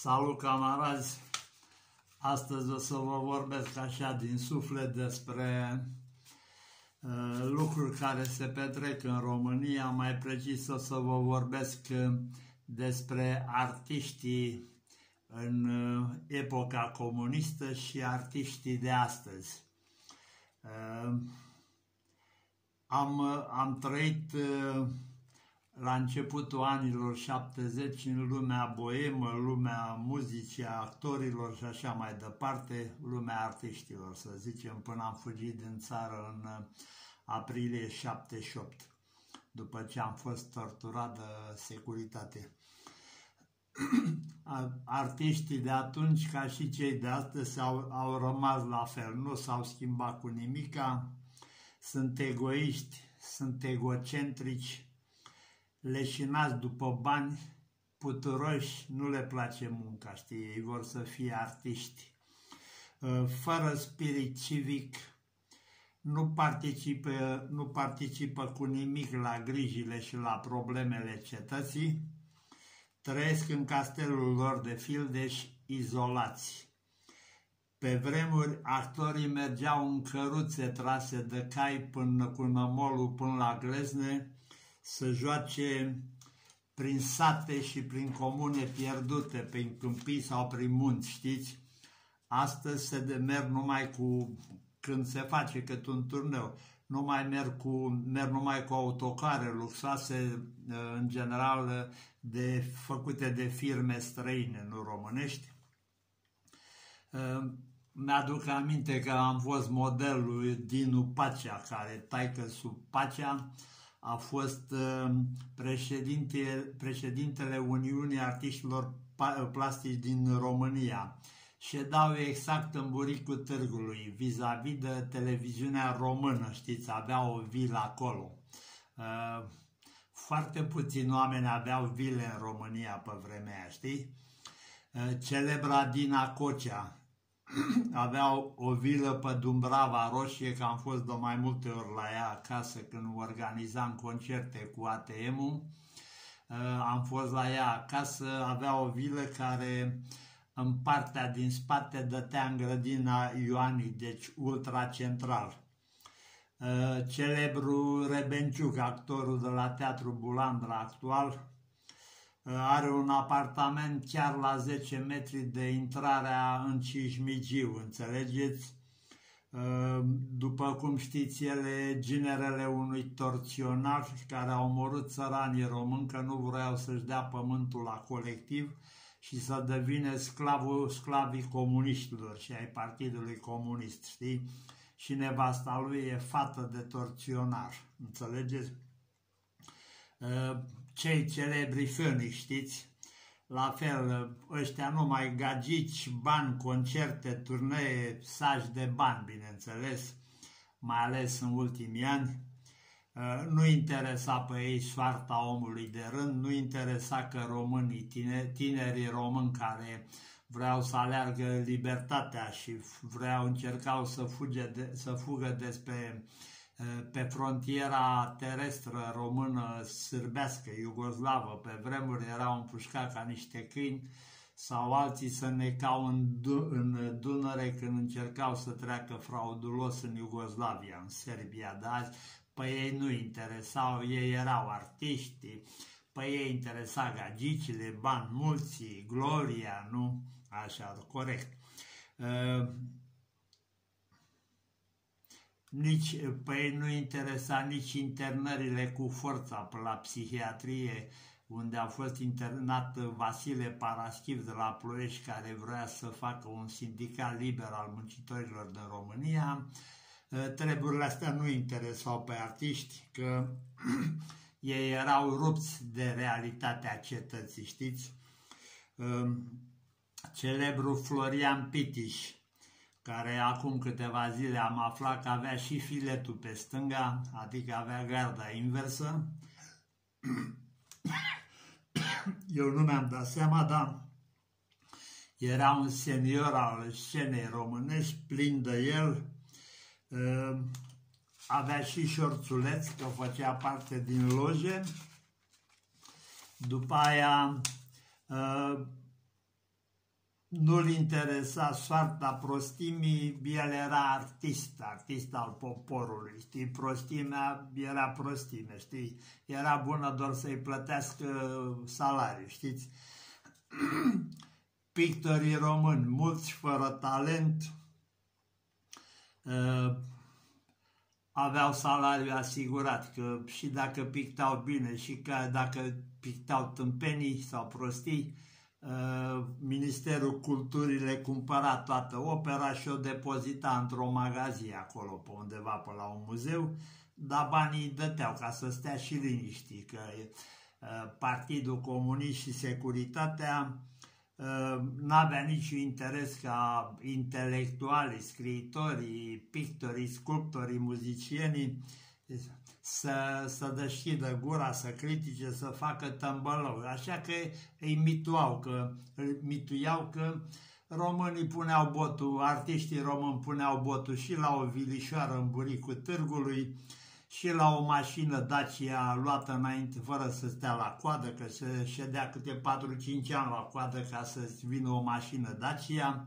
Salut camarazi! Astăzi o să vă vorbesc așa din suflet despre uh, lucruri care se petrec în România, mai precis o să vă vorbesc uh, despre artiștii în uh, epoca comunistă și artiștii de astăzi. Uh, am, am trăit uh, la începutul anilor 70 în lumea boemă, lumea muzicii, a actorilor și așa mai departe, lumea artiștilor, să zicem, până am fugit din țară în uh, aprilie 78, după ce am fost torturat de securitate. Artiștii de atunci, ca și cei de astăzi, au, au rămas la fel, nu s-au schimbat cu nimica, sunt egoiști, sunt egocentrici, leșinați după bani, puturoși, nu le place munca, știi, ei vor să fie artiști. Uh, fără spirit civic, nu participă, nu participă cu nimic la grijile și la problemele cetății, trăiesc în castelul lor de fildeș izolați. Pe vremuri, actorii mergeau în căruțe trase de cai până cu nămolul până la glezne, să joace prin sate și prin comune pierdute, prin câmpii sau prin munți, știți? Astăzi se merg numai cu, când se face cât un turneu, nu mai merg, cu, merg numai cu autocare luxoase, în general, de, făcute de firme străine, nu românești. Mi-aduc aminte că am fost modelul Dinu Pacea, care taică sub Pacea, a fost uh, președinte, președintele Uniunii Artiștilor Plastici din România și dau exact în buricul târgului, vis-a-vis -vis de televiziunea română, știți, avea o vilă acolo. Uh, foarte puțini oameni aveau vile în România pe vremea aia, știi? Uh, celebra Dina Cocea, aveau o vilă pe Dumbrava Roșie, că am fost de mai multe ori la ea acasă când organizam concerte cu ATM-ul. Uh, am fost la ea acasă, avea o vilă care în partea din spate dătea în grădina Ioanii, deci ultra central. Uh, celebru Rebenciuc, actorul de la Teatru Bulandra actual, are un apartament chiar la 10 metri de intrarea în Cismigiu, înțelegeți? Ă, după cum știți, ele ginerele unui torționar care a omorât țăranii români că nu vreau să-și dea pământul la colectiv și să devine sclavul, sclavii comuniștilor și ai Partidului Comunist, știi? Și nevasta lui e fată de torționar, înțelegeți? Ă, cei celebri fâni, știți? La fel, ăștia numai gagici, bani, concerte, turnee, saci de bani, bineînțeles, mai ales în ultimii ani. Uh, nu interesa pe ei soarta omului de rând, nu interesa că românii, tine, tinerii români care vreau să aleargă libertatea și vreau, încercau să, fuge de, să fugă despre uh, pe frontiera terestră română, sârbească, iugoslavă, pe vremuri erau împușcați ca niște câini, sau alții să necau în, în Dunăre când încercau să treacă fraudulos în Iugoslavia, în Serbia de azi, pe ei nu interesau, ei erau artiști, pe ei interesa gagicile, bani mulți, gloria, nu? Așa, corect. Uh, nici pe ei nu interesa nici internările cu forța pe la psihiatrie, unde a fost internat Vasile Paraschiv de la Ploiești, care vrea să facă un sindicat liber al muncitorilor din România. Ă, treburile astea nu interesau pe artiști, că ei erau rupți de realitatea cetății, știți? Ă, celebru Florian Pitiș, care acum câteva zile am aflat că avea și filetul pe stânga, adică avea garda inversă. Eu nu mi-am dat seama, dar era un senior al scenei românești, plin de el, ă, avea și șorțuleț, că făcea parte din loje. După aia ă, nu-l interesa soarta prostimii, el era artist, artist al poporului, știi, prostimea era prostime, știi, era bună doar să-i plătească salariu, știți. Pictorii români, mulți fără talent, uh, aveau salariu asigurat, că și dacă pictau bine și că dacă pictau tâmpenii sau prostii, uh, Ministerul Culturii le cumpăra toată opera și o depozita într-o magazie acolo, pe undeva, pe la un muzeu, dar banii îi dăteau ca să stea și liniștii, că uh, Partidul Comunist și Securitatea uh, n-avea niciun interes ca intelectualii, scriitorii, pictorii, sculptorii, muzicienii să, să deschidă gura, să critique, să facă tămbălău. Așa că îi mituau, că, îi mituiau că românii puneau botul, artiștii români puneau botul și la o vilișoară în buricul târgului, și la o mașină Dacia luată înainte fără să stea la coadă, că se ședea câte 4-5 ani la coadă ca să vină o mașină Dacia,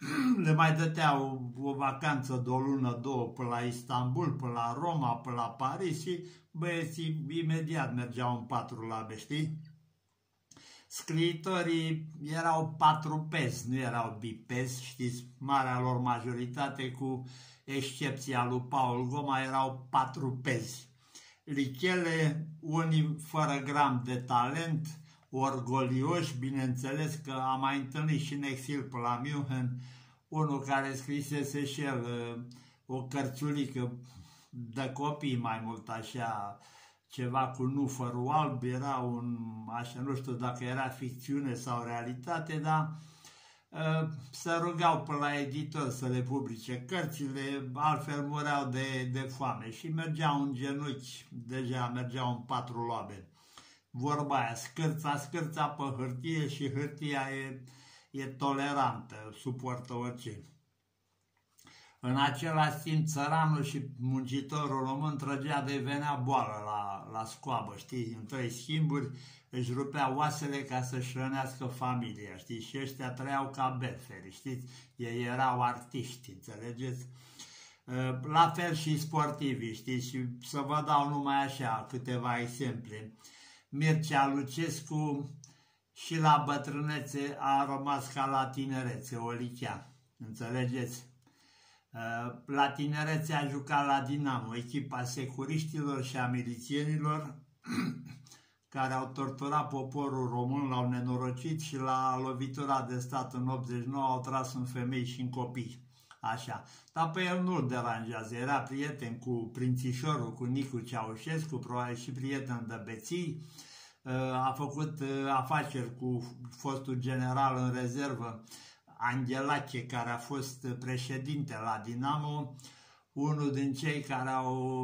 le mai dătea o, o vacanță de o lună, două, până la Istanbul, până la Roma, până la Paris și băieții imediat mergeau în patru labe, știi? Scriitorii erau patru pezi, nu erau bipezi, știți, marea lor majoritate, cu excepția lui Paul Goma, erau patru pezi. Lichele, unii fără gram de talent, orgolioși, bineînțeles că am mai întâlnit și în exil pe la München, unul care scrisese și el uh, o cărțulică de copii mai mult așa, ceva cu nufărul alb, era un, așa, nu știu dacă era ficțiune sau realitate, dar uh, se rugau pe la editor să le publice cărțile, altfel mureau de, de foame și mergeau în genunchi, deja mergeau în patru loabe vorba aia, scârța, scârța pe hârtie și hârtia e, e tolerantă, suportă orice. În același timp, țăranul și muncitorul român trăgea de venea boală la, la scoabă, știi? În trei schimburi își rupea oasele ca să-și hrănească familia, știi? Și ăștia trăiau ca berferi, știți? Ei erau artiști, înțelegeți? La fel și sportivi, știți? Și să vă dau numai așa câteva exemple. Mircea Lucescu și la bătrânețe a rămas ca la tinerețe, o lichea. Înțelegeți? Uh, la tinerețe a jucat la Dinamo, echipa securiștilor și a milițienilor care au torturat poporul român, l-au nenorocit și la lovitura de stat în 89 au tras în femei și în copii. Așa. Dar pe el nu-l deranjează. Era prieten cu prințișorul, cu Nicu Ceaușescu, probabil și prieten de beții. Uh, a făcut uh, afaceri cu fostul general în rezervă, Angelache, care a fost președinte la Dinamo, unul din cei care au,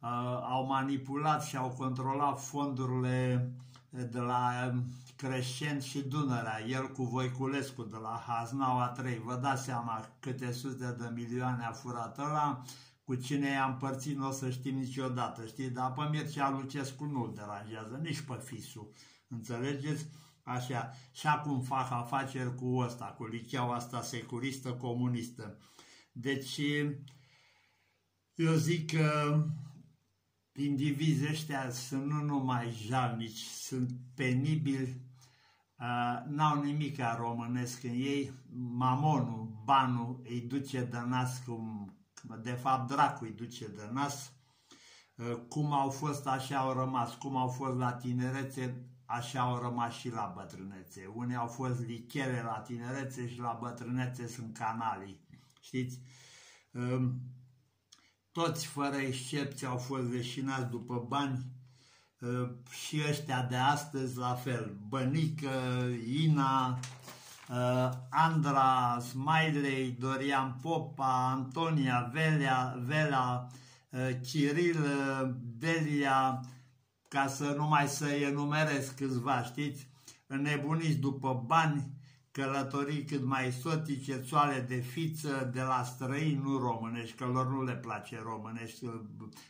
uh, au manipulat și au controlat fondurile de la Crescent și Dunărea, el cu Voiculescu de la Haznaua 3. Vă dați seama câte sute de milioane a furat ăla, cu cine i-a împărțit nu o să știm niciodată, știi? Dar pe Mircea Lucescu nu-l deranjează, nici pe Fisu, înțelegeți? Așa, și acum fac afaceri cu ăsta, cu licheaua asta securistă comunistă. Deci, eu zic că indivizii ăștia sunt nu numai jalnici, sunt penibili, uh, n-au nimic românesc în ei, mamonul, banul îi duce de nas cum, de fapt dracu îi duce de nas, uh, cum au fost, așa au rămas, cum au fost la tinerețe, așa au rămas și la bătrânețe. Unii au fost lichele la tinerețe și la bătrânețe sunt canalii, știți? Um, toți, fără excepție, au fost leșinați după bani uh, și ăștia de astăzi la fel. Bănică, Ina, uh, Andra, Smiley, Dorian Popa, Antonia, Velea, Vela, uh, Ciril, Delia, ca să nu mai să enumerez câțiva, știți, înnebuniți după bani, călătorii cât mai sotice, țoale de fiță de la străini, nu românești, că lor nu le place românești,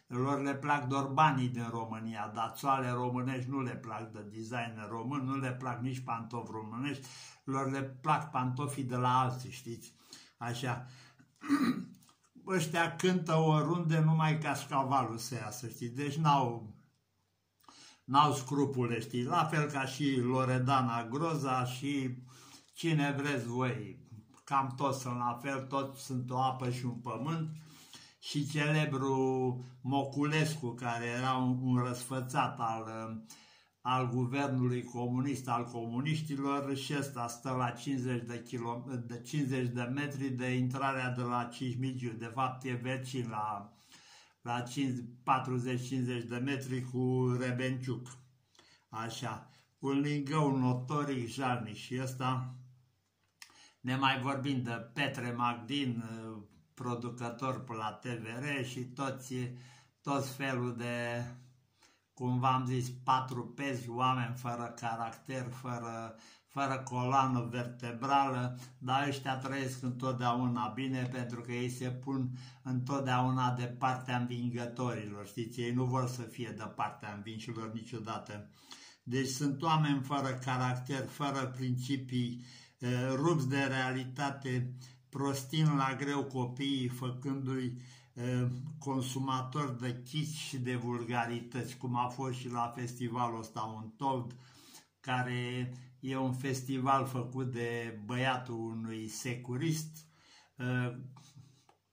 lor le plac doar banii din România, dar țoale românești nu le plac de design român, nu le plac nici pantofi românești, lor le plac pantofii de la alții, știți? Așa. Ăștia cântă oriunde numai cașcavalul să iasă, știți? Deci n-au n-au scrupule, știi? La fel ca și Loredana Groza și cine vreți voi, cam toți sunt la fel, toți sunt o apă și un pământ și celebru Moculescu, care era un, un răsfățat al, al guvernului comunist, al comuniștilor, și ăsta stă la 50 de, kilo, de, 50 de metri de intrarea de la Cismigiu. De fapt, e vecin la, la 40-50 de metri cu Rebenciuc. Așa, un lingău notoric jalnic și ăsta ne mai vorbim de Petre Magdin, producător pe la TVR și toți, toți felul de, cum v-am zis, patru pezi, oameni fără caracter, fără, fără coloană vertebrală, dar ăștia trăiesc întotdeauna bine pentru că ei se pun întotdeauna de partea învingătorilor, știți, ei nu vor să fie de partea învinșilor niciodată. Deci sunt oameni fără caracter, fără principii, rupți de realitate, prostind la greu copiii, făcându-i consumatori de chis și de vulgarități, cum a fost și la festivalul ăsta un told, care e un festival făcut de băiatul unui securist,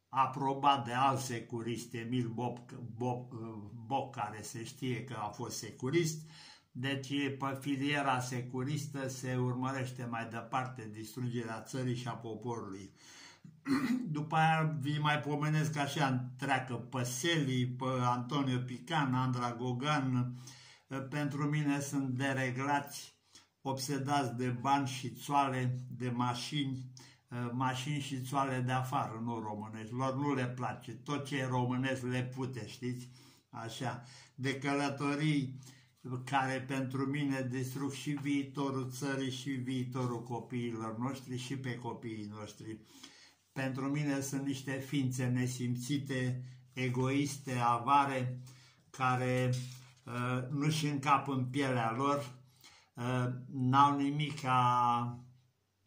aprobat de alt securist, Emil Bob, Bob, Bob, care se știe că a fost securist, deci pe filiera securistă se urmărește mai departe distrugerea țării și a poporului. După aia vi mai pomenesc așa întreacă pe Seli, pe Antonio Pican, Andra Gogan. Pentru mine sunt dereglați, obsedați de bani și țoale, de mașini, mașini și țoale de afară, nu românești. Lor nu le place. Tot ce e românesc le pute, știți? Așa. De călătorii care pentru mine distrug și viitorul țării și viitorul copiilor noștri și pe copiii noștri. Pentru mine sunt niște ființe nesimțite, egoiste, avare, care uh, nu-și încap în pielea lor, uh, n-au nimic ca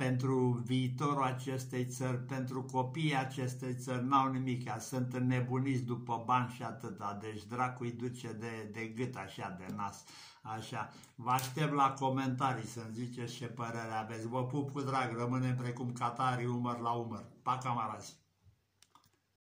pentru viitorul acestei țări, pentru copiii acestei țări, n-au nimic, sunt înnebuniți după bani și atâta, deci dracu îi duce de, de gât așa, de nas, așa. Vă aștept la comentarii să-mi ziceți ce părere aveți. Vă pup cu drag, rămânem precum catarii umăr la umăr. Pa, camarazi!